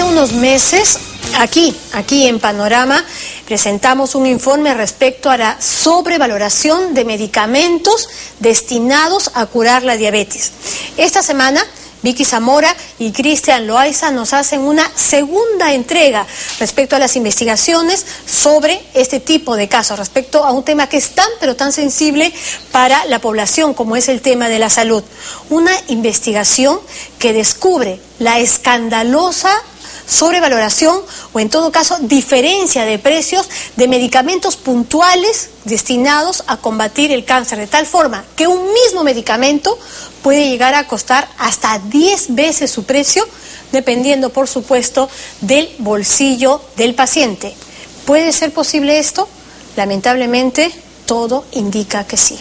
Hace unos meses, aquí, aquí en Panorama, presentamos un informe respecto a la sobrevaloración de medicamentos destinados a curar la diabetes. Esta semana Vicky Zamora y Cristian Loaiza nos hacen una segunda entrega respecto a las investigaciones sobre este tipo de casos, respecto a un tema que es tan pero tan sensible para la población como es el tema de la salud. Una investigación que descubre la escandalosa sobrevaloración o en todo caso diferencia de precios de medicamentos puntuales destinados a combatir el cáncer, de tal forma que un mismo medicamento puede llegar a costar hasta 10 veces su precio, dependiendo por supuesto del bolsillo del paciente. ¿Puede ser posible esto? Lamentablemente, todo indica que sí.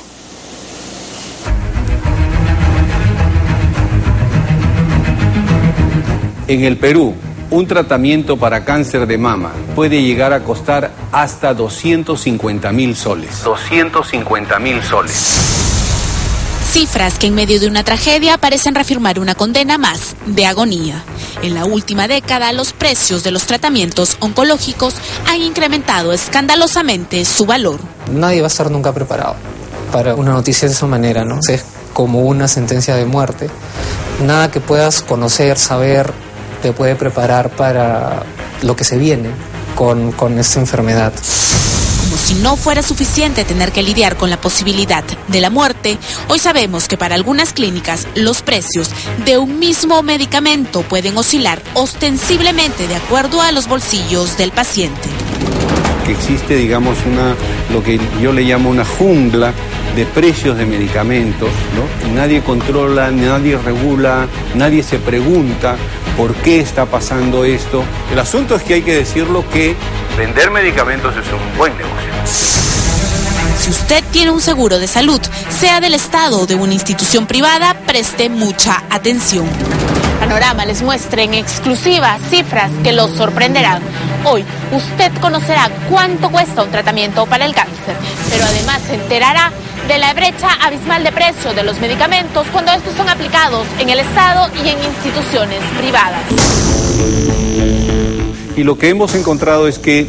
En el Perú, un tratamiento para cáncer de mama puede llegar a costar hasta 250 mil soles. 250 mil soles. Cifras que en medio de una tragedia parecen reafirmar una condena más de agonía. En la última década, los precios de los tratamientos oncológicos han incrementado escandalosamente su valor. Nadie va a estar nunca preparado para una noticia de esa manera, ¿no? Es como una sentencia de muerte. Nada que puedas conocer, saber, te puede preparar para lo que se viene con, con esta enfermedad. Como si no fuera suficiente tener que lidiar con la posibilidad de la muerte, hoy sabemos que para algunas clínicas los precios de un mismo medicamento pueden oscilar ostensiblemente de acuerdo a los bolsillos del paciente. Que existe, digamos, una, lo que yo le llamo una jungla de precios de medicamentos, ¿no? Nadie controla, nadie regula, nadie se pregunta por qué está pasando esto. El asunto es que hay que decirlo que vender medicamentos es un buen negocio. Si usted tiene un seguro de salud, sea del Estado o de una institución privada, preste mucha atención. Panorama les muestra en exclusiva cifras que los sorprenderán. Hoy usted conocerá cuánto cuesta un tratamiento para el cáncer, pero además se enterará de la brecha abismal de precio de los medicamentos cuando estos son aplicados en el Estado y en instituciones privadas. Y lo que hemos encontrado es que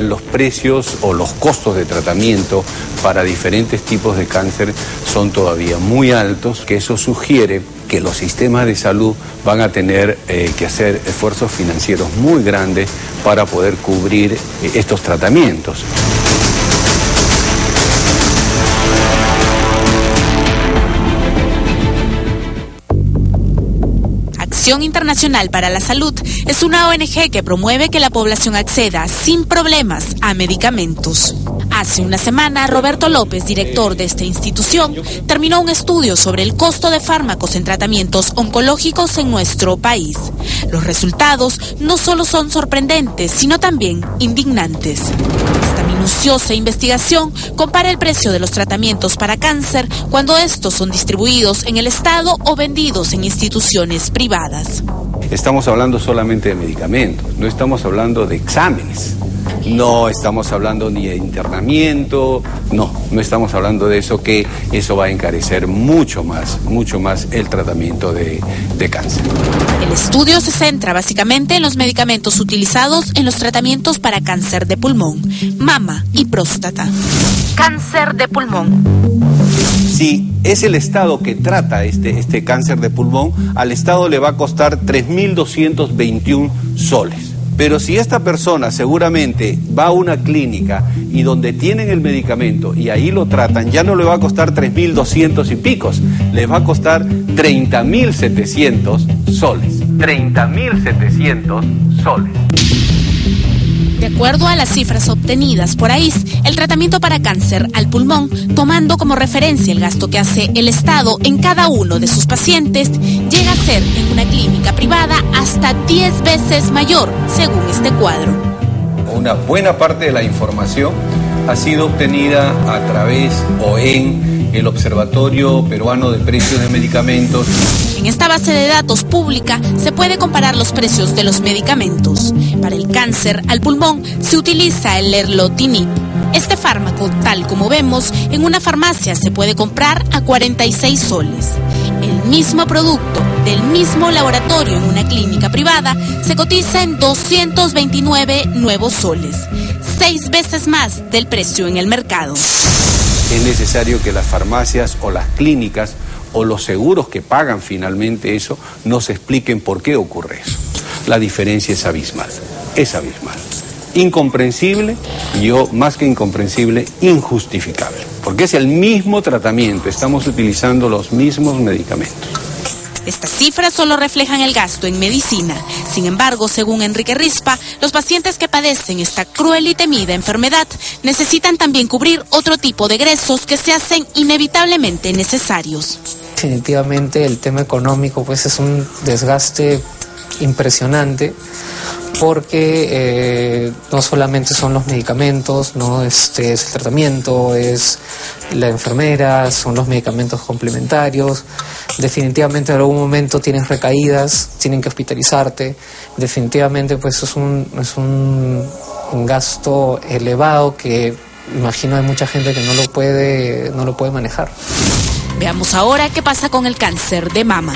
los precios o los costos de tratamiento para diferentes tipos de cáncer son todavía muy altos, que eso sugiere que los sistemas de salud van a tener eh, que hacer esfuerzos financieros muy grandes para poder cubrir eh, estos tratamientos. Acción Internacional para la Salud es una ONG que promueve que la población acceda sin problemas a medicamentos. Hace una semana, Roberto López, director de esta institución, terminó un estudio sobre el costo de fármacos en tratamientos oncológicos en nuestro país. Los resultados no solo son sorprendentes, sino también indignantes. Esta minuciosa investigación compara el precio de los tratamientos para cáncer cuando estos son distribuidos en el Estado o vendidos en instituciones privadas. Estamos hablando solamente de medicamentos, no estamos hablando de exámenes, no estamos hablando ni de internamiento, no, no estamos hablando de eso, que eso va a encarecer mucho más, mucho más el tratamiento de, de cáncer. El estudio se centra básicamente en los medicamentos utilizados en los tratamientos para cáncer de pulmón, mama y próstata. Cáncer de pulmón. Si es el Estado que trata este, este cáncer de pulmón, al Estado le va a costar 3.221 soles. Pero si esta persona seguramente va a una clínica y donde tienen el medicamento y ahí lo tratan, ya no le va a costar 3.200 y picos, le va a costar 30.700 soles. 30.700 soles. De acuerdo a las cifras obtenidas por AIS, el tratamiento para cáncer al pulmón, tomando como referencia el gasto que hace el Estado en cada uno de sus pacientes, llega a ser en una clínica privada hasta 10 veces mayor, según este cuadro. Una buena parte de la información ha sido obtenida a través o en el Observatorio Peruano de Precios de Medicamentos. En esta base de datos pública se puede comparar los precios de los medicamentos. Para el cáncer al pulmón se utiliza el erlotinib. Este fármaco, tal como vemos, en una farmacia se puede comprar a 46 soles. El mismo producto del mismo laboratorio en una clínica privada se cotiza en 229 nuevos soles, seis veces más del precio en el mercado. Es necesario que las farmacias o las clínicas o los seguros que pagan finalmente eso nos expliquen por qué ocurre eso. La diferencia es abismal, es abismal. Incomprensible yo, más que incomprensible, injustificable. Porque es el mismo tratamiento, estamos utilizando los mismos medicamentos. Estas cifras solo reflejan el gasto en medicina. Sin embargo, según Enrique Rispa, los pacientes que padecen esta cruel y temida enfermedad necesitan también cubrir otro tipo de egresos que se hacen inevitablemente necesarios. Definitivamente el tema económico pues es un desgaste impresionante porque eh, no solamente son los medicamentos, no este es el tratamiento, es la enfermera, son los medicamentos complementarios. Definitivamente en algún momento tienes recaídas, tienen que hospitalizarte. Definitivamente pues es un, es un, un gasto elevado que imagino hay mucha gente que no lo puede, no lo puede manejar. Veamos ahora qué pasa con el cáncer de mama.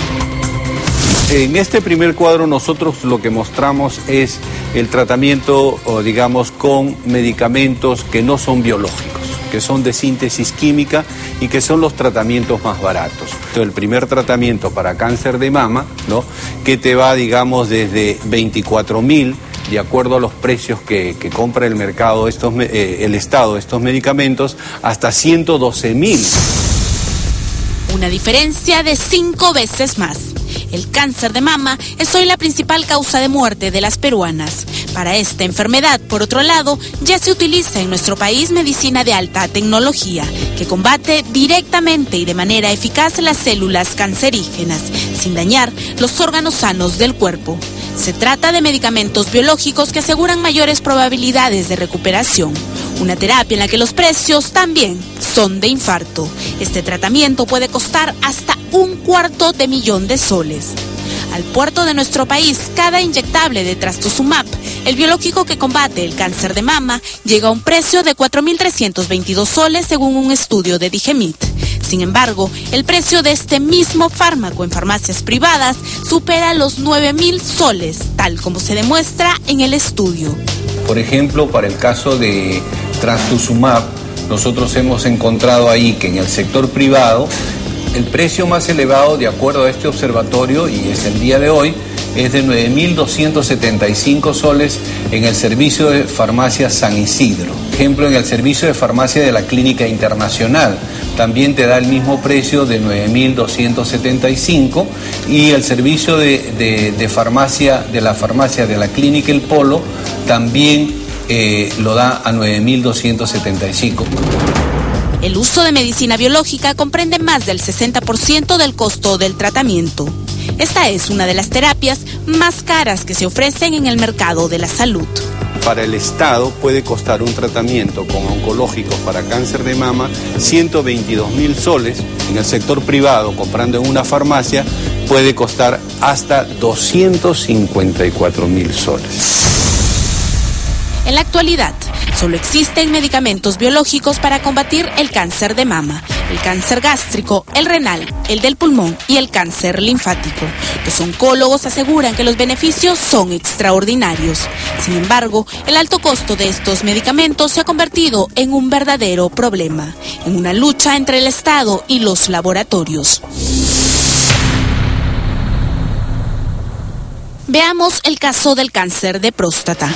En este primer cuadro nosotros lo que mostramos es el tratamiento, digamos, con medicamentos que no son biológicos, que son de síntesis química y que son los tratamientos más baratos. El primer tratamiento para cáncer de mama, ¿no? que te va, digamos, desde 24 mil de acuerdo a los precios que, compra el mercado, eh, el Estado, estos medicamentos, hasta 112 mil. Una diferencia de cinco veces más. El cáncer de mama es hoy la principal causa de muerte de las peruanas. Para esta enfermedad, por otro lado, ya se utiliza en nuestro país medicina de alta tecnología, que combate directamente y de manera eficaz las células cancerígenas, sin dañar los órganos sanos del cuerpo. Se trata de medicamentos biológicos que aseguran mayores probabilidades de recuperación. Una terapia en la que los precios también son de infarto. Este tratamiento puede costar hasta un cuarto de millón de soles. Al puerto de nuestro país, cada inyectable de trastuzumab, el biológico que combate el cáncer de mama, llega a un precio de 4.322 soles según un estudio de Digemit. Sin embargo, el precio de este mismo fármaco en farmacias privadas supera los 9.000 soles, tal como se demuestra en el estudio. Por ejemplo, para el caso de trastuzumab, nosotros hemos encontrado ahí que en el sector privado el precio más elevado de acuerdo a este observatorio y es el día de hoy es de 9.275 soles en el servicio de farmacia San Isidro. Ejemplo, en el servicio de farmacia de la Clínica Internacional también te da el mismo precio de 9.275 y el servicio de, de, de, farmacia de la farmacia de la Clínica El Polo también eh, lo da a 9.275. El uso de medicina biológica comprende más del 60% del costo del tratamiento. Esta es una de las terapias más caras que se ofrecen en el mercado de la salud. Para el Estado puede costar un tratamiento con oncológicos para cáncer de mama 122 mil soles. En el sector privado, comprando en una farmacia, puede costar hasta 254 mil soles. En la actualidad, solo existen medicamentos biológicos para combatir el cáncer de mama, el cáncer gástrico, el renal, el del pulmón y el cáncer linfático. Los oncólogos aseguran que los beneficios son extraordinarios. Sin embargo, el alto costo de estos medicamentos se ha convertido en un verdadero problema, en una lucha entre el Estado y los laboratorios. Veamos el caso del cáncer de próstata.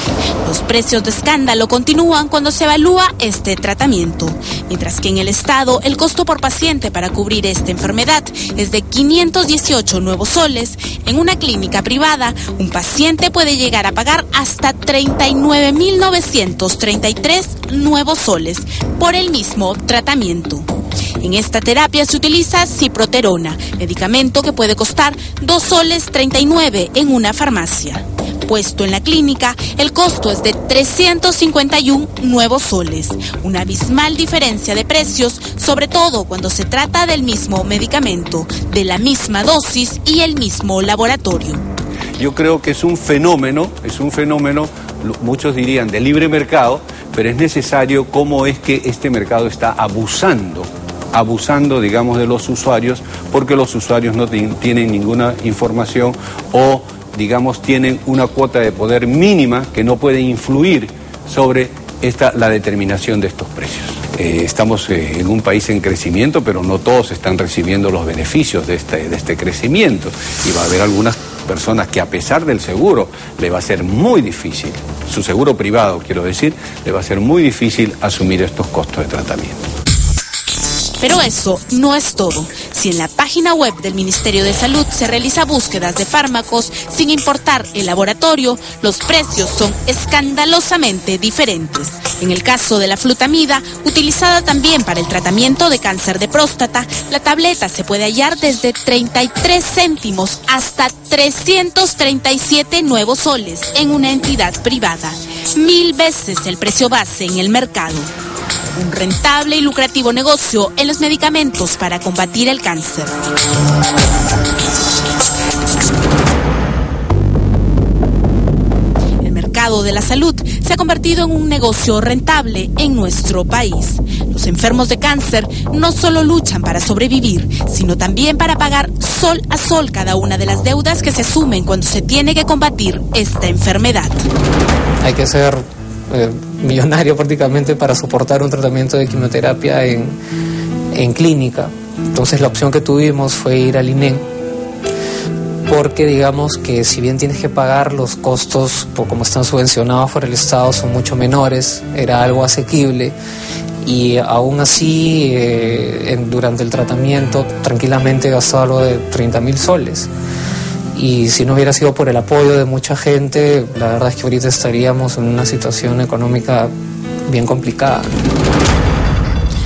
Los precios de escándalo continúan cuando se evalúa este tratamiento, mientras que en el Estado el costo por paciente para cubrir esta enfermedad es de 518 nuevos soles. En una clínica privada, un paciente puede llegar a pagar hasta 39.933 nuevos soles por el mismo tratamiento. En esta terapia se utiliza ciproterona, medicamento que puede costar 2 soles 39 en una farmacia. Puesto en la clínica, el costo es de 351 nuevos soles, una abismal diferencia de precios, sobre todo cuando se trata del mismo medicamento, de la misma dosis y el mismo laboratorio. Yo creo que es un fenómeno, es un fenómeno, muchos dirían, de libre mercado, pero es necesario cómo es que este mercado está abusando abusando, digamos, de los usuarios porque los usuarios no tienen ninguna información o, digamos, tienen una cuota de poder mínima que no puede influir sobre esta, la determinación de estos precios. Eh, estamos eh, en un país en crecimiento, pero no todos están recibiendo los beneficios de este, de este crecimiento. Y va a haber algunas personas que a pesar del seguro le va a ser muy difícil, su seguro privado quiero decir, le va a ser muy difícil asumir estos costos de tratamiento. Pero eso no es todo. Si en la página web del Ministerio de Salud se realiza búsquedas de fármacos sin importar el laboratorio, los precios son escandalosamente diferentes. En el caso de la flutamida, utilizada también para el tratamiento de cáncer de próstata, la tableta se puede hallar desde 33 céntimos hasta 337 nuevos soles en una entidad privada, mil veces el precio base en el mercado un rentable y lucrativo negocio en los medicamentos para combatir el cáncer. El mercado de la salud se ha convertido en un negocio rentable en nuestro país. Los enfermos de cáncer no solo luchan para sobrevivir, sino también para pagar sol a sol cada una de las deudas que se asumen cuando se tiene que combatir esta enfermedad. Hay que ser eh, millonario prácticamente para soportar un tratamiento de quimioterapia en, en clínica. Entonces la opción que tuvimos fue ir al INEM porque digamos que si bien tienes que pagar los costos por como están subvencionados por el Estado son mucho menores, era algo asequible y aún así eh, durante el tratamiento tranquilamente gastó algo de 30 mil soles y si no hubiera sido por el apoyo de mucha gente, la verdad es que ahorita estaríamos en una situación económica bien complicada.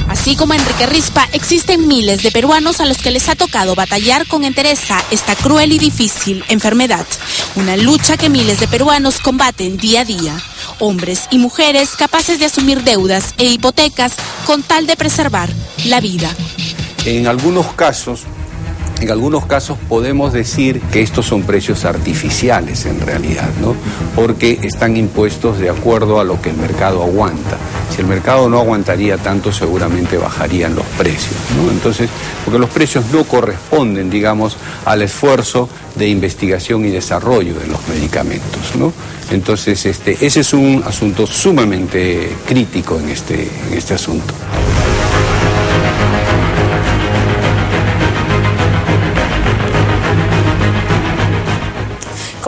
Así como Enrique Rispa, existen miles de peruanos a los que les ha tocado batallar con entereza esta cruel y difícil enfermedad. Una lucha que miles de peruanos combaten día a día. Hombres y mujeres capaces de asumir deudas e hipotecas con tal de preservar la vida. En algunos casos, en algunos casos podemos decir que estos son precios artificiales en realidad, ¿no? Porque están impuestos de acuerdo a lo que el mercado aguanta. Si el mercado no aguantaría tanto, seguramente bajarían los precios, ¿no? Entonces, porque los precios no corresponden, digamos, al esfuerzo de investigación y desarrollo de los medicamentos. Entonces, este, ese es un asunto sumamente crítico en este, en este asunto.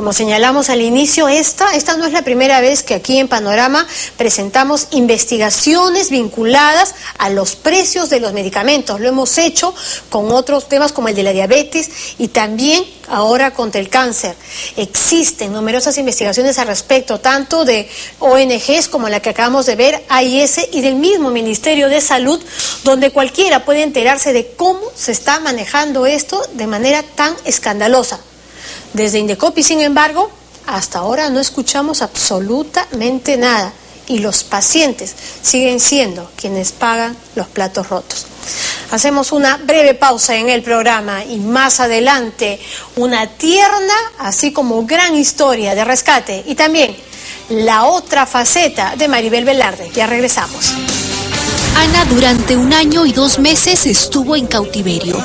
Como señalamos al inicio, esta, esta no es la primera vez que aquí en Panorama presentamos investigaciones vinculadas a los precios de los medicamentos. Lo hemos hecho con otros temas como el de la diabetes y también ahora contra el cáncer. Existen numerosas investigaciones al respecto, tanto de ONGs como la que acabamos de ver, AIS y del mismo Ministerio de Salud, donde cualquiera puede enterarse de cómo se está manejando esto de manera tan escandalosa. Desde Indecopi, sin embargo, hasta ahora no escuchamos absolutamente nada y los pacientes siguen siendo quienes pagan los platos rotos. Hacemos una breve pausa en el programa y más adelante una tierna, así como gran historia de rescate y también la otra faceta de Maribel Velarde. Ya regresamos. Ana durante un año y dos meses estuvo en cautiverio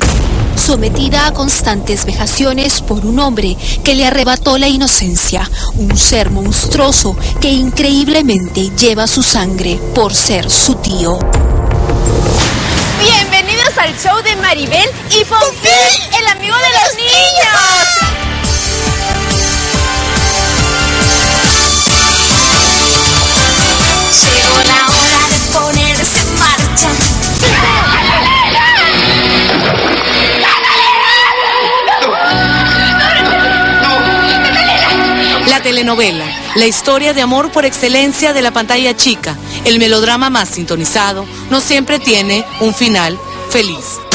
sometida a constantes vejaciones por un hombre que le arrebató la inocencia, un ser monstruoso que increíblemente lleva su sangre por ser su tío. Bienvenidos al show de Maribel y Fonfil, el amigo de los niños. Llegó la hora telenovela, la historia de amor por excelencia de la pantalla chica, el melodrama más sintonizado, no siempre tiene un final feliz.